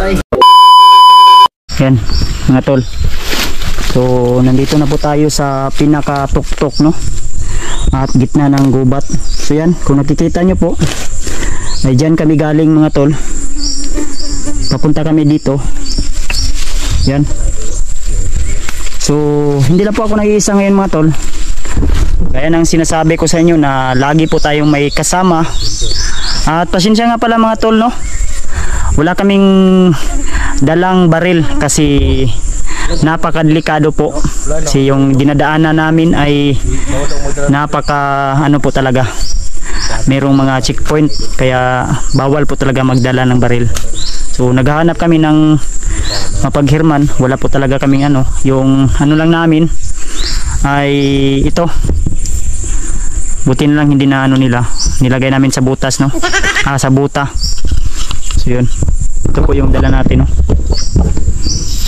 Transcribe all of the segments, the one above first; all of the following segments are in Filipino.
Tay. Yan, mga tol. So, nandito na po tayo sa pinaka-tuktok, no? At gitna ng gubat. So, yan, kung nakikita nyo po, ay dyan kami galing, mga tol. Papunta kami dito. Yan. So, hindi lang po ako nag-iisa ngayon, mga tol. Kaya nang sinasabi ko sa inyo na lagi po tayong may kasama. At pasensya nga pala mga tol, no? Wala kaming dalang baril kasi napakadelikado po. Kasi yung dinadaanan namin ay napaka ano po talaga. Merong mga checkpoint kaya bawal po talaga magdala ng baril. So naghahanap kami ng mapaghirman. Wala po talaga kaming ano. Yung ano lang namin ay ito. Buti na lang hindi na ano nila. Nilagay namin sa butas no. Ah sa buta. So yun. Ito po yung dala natin no.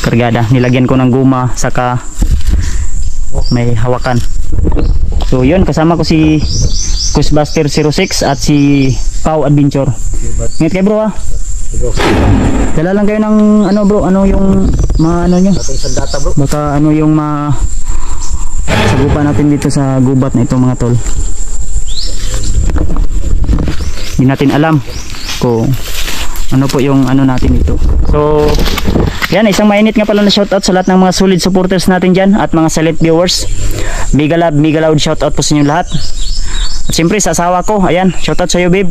Kargada. Nilagyan ko ng guma saka may hawakan. So yun kasama ko si Ghostbuster 06 at si Pau Adventure. Ingat kayo bro ha. Dala lang kayo ng ano bro, ano yung mga ano nyo. Baka ano yung ma sagupa natin dito sa gubat na ito mga tol. Hindi natin alam kung ano po yung ano natin dito. So, yan, isang mainit nga pala na shoutout sa lahat ng mga solid supporters natin dyan at mga silent viewers. Mega love, mega loud shoutout po sa inyo lahat. At siyempre sa asawa ko, ayan, shoutout sa iyo babe.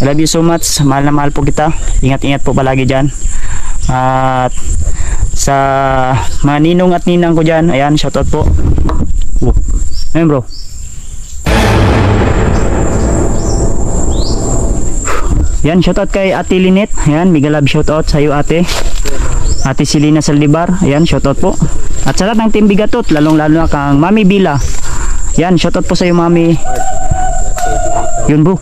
I love you so much. Mahal na mahal po kita. Ingat-ingat po palagi dyan. At sa mga ninong at ninang ko dyan, ayan, shoutout po. Ayun bro. Yan, shoutout kay Ate Linet. Ayan, mega love shoutout sa iyo ate. Ate Silina Saldibar. Ayan, shoutout po. At sa lahat ng team Bigatot, lalong lalo na kang Mami Bila. Yan, shoutout po sa iyo Mami. Yun bro.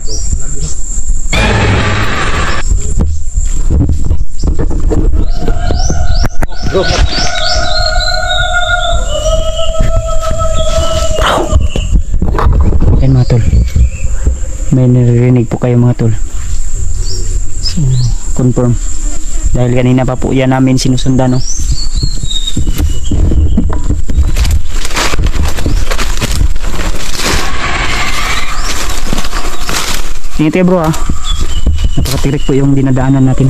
Yan mga tol. May naririnig po kayo mga tol. Confirm. Dahil kanina pa po yan namin sinusundan no. Kayo bro ah. Napakatirik po yung dinadaanan natin.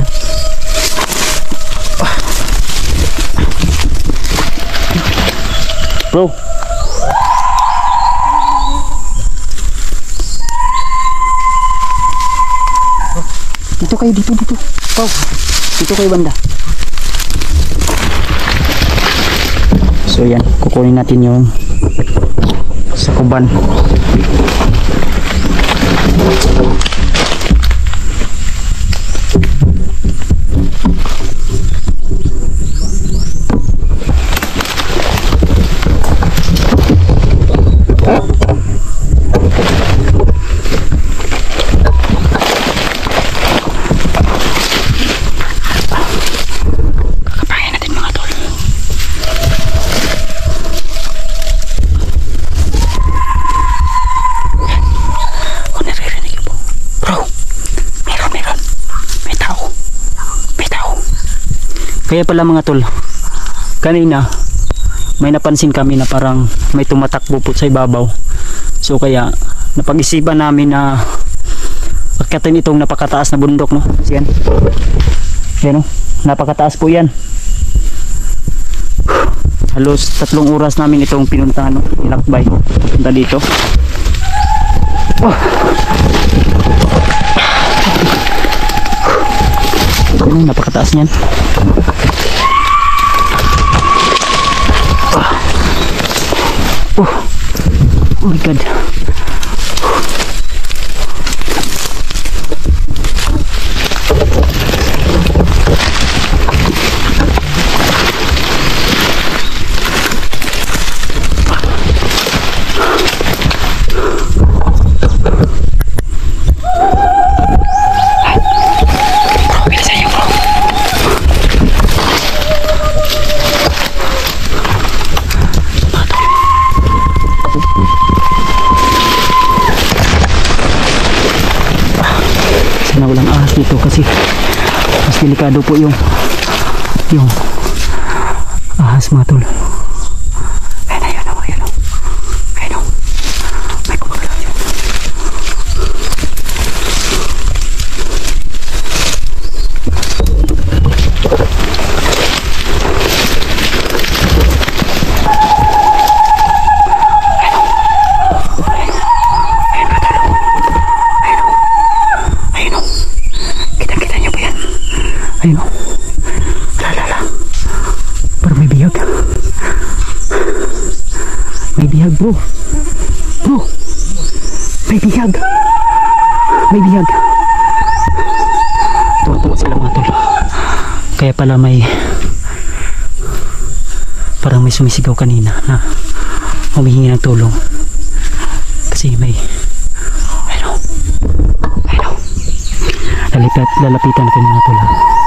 Bro, Dito kayo, dito, dito. Pau, dito kayo banda. So yan, kukunin natin yung sakuban. Kakapain natin mga tol. Kung naririnig niyo po. Bro, meron, meron. May tao. May tao. Kaya pala mga tol, kanina, may napansin kami na parang may tumatakbo po sa ibabaw. So kaya, napag-isipan namin na akyatin itong napakataas na bundok, no? Yan. Yan, no? Napakataas po yan. Halos tatlong oras namin itong pinuntahan, no? Ilakbay. Punta dito. Oh. Yan, napakataas niyan. Oh my kasi mas delikado po yung yung ahas matol kaya pala may parang may sumisigaw kanina na humihingi ng tulong. Kasi may ano ano lalapitan ko ng mga tulong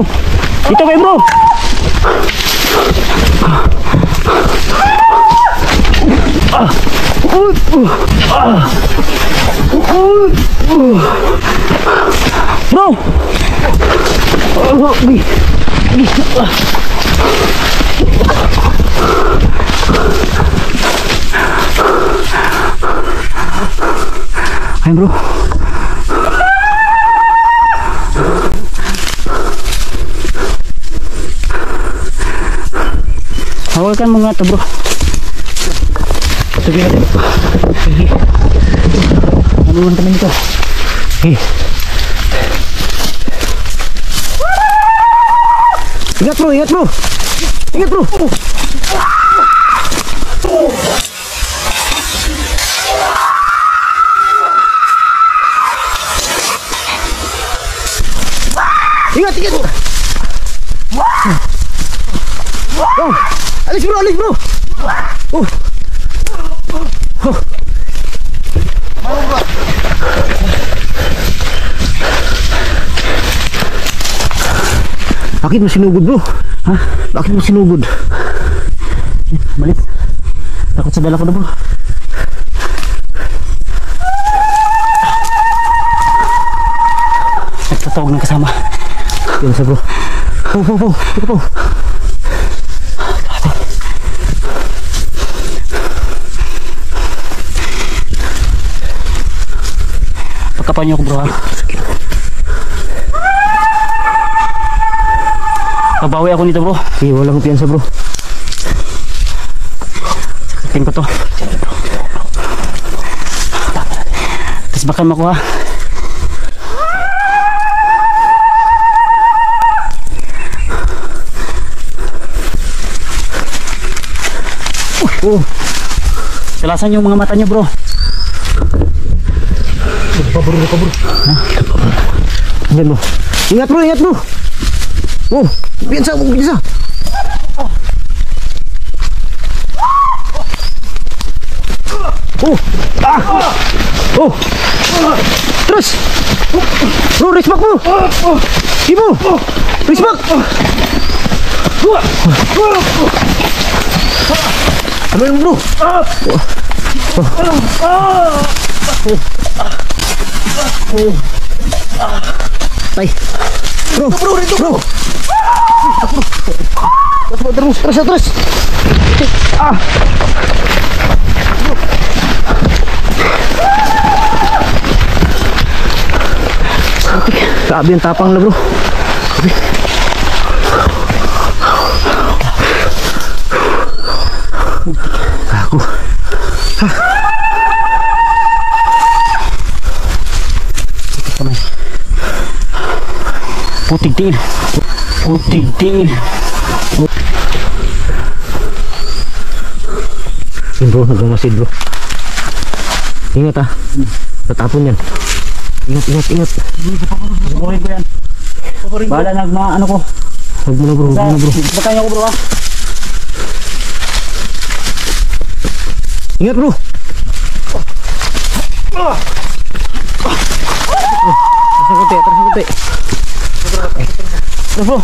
Dito kayo bro. Bro. Ayun bro. Hawakan mo nga to bro. Sige natin. Sige. Ano naman naman ito? Sige. Ingat bro, ingat bro. Ingat bro. Ingat, ingat. Oh, alis bro, alis bro. Oh. Oh. Bakit mo sinugod bro? Ha? Bakit mo sinugod? Malit. Takot sa dala ko na bro. Nagtatawag ng kasama. Yun sa bro. Po, po, po. Po. Pagkapan niyo ako bro ha. Babawi ako nito bro. Sige, walang kumpiyansa bro. Sakatin ko to. Tapos baka makuha. Oh. Kalasan yung mga mata niyo bro. Paburo, paburo. Ingat bro. Ingat bro, ingat bro. Oh, biasa, biasa. Oh, ah, oh, terus, bro, respect bro, ibu, respect. Ambil bro. Tay. Bro, bro, bro, bro. Terus, terus, terus, terus. Ah. Grabe yung tapang na bro. Grabe. Putig tiin. Putig tiin. Yun bro, nagmamasid bro. Ingat ah. Tatapon yan. Ingat, ingat, ingat. Bukuhin ko yan. Bahala nagma, ano ko. Huwag mo na bro, huwag mo na bro. Baka niyo ko bro ah. Ingat bro. Terus kunti, terus kunti. Terus bro.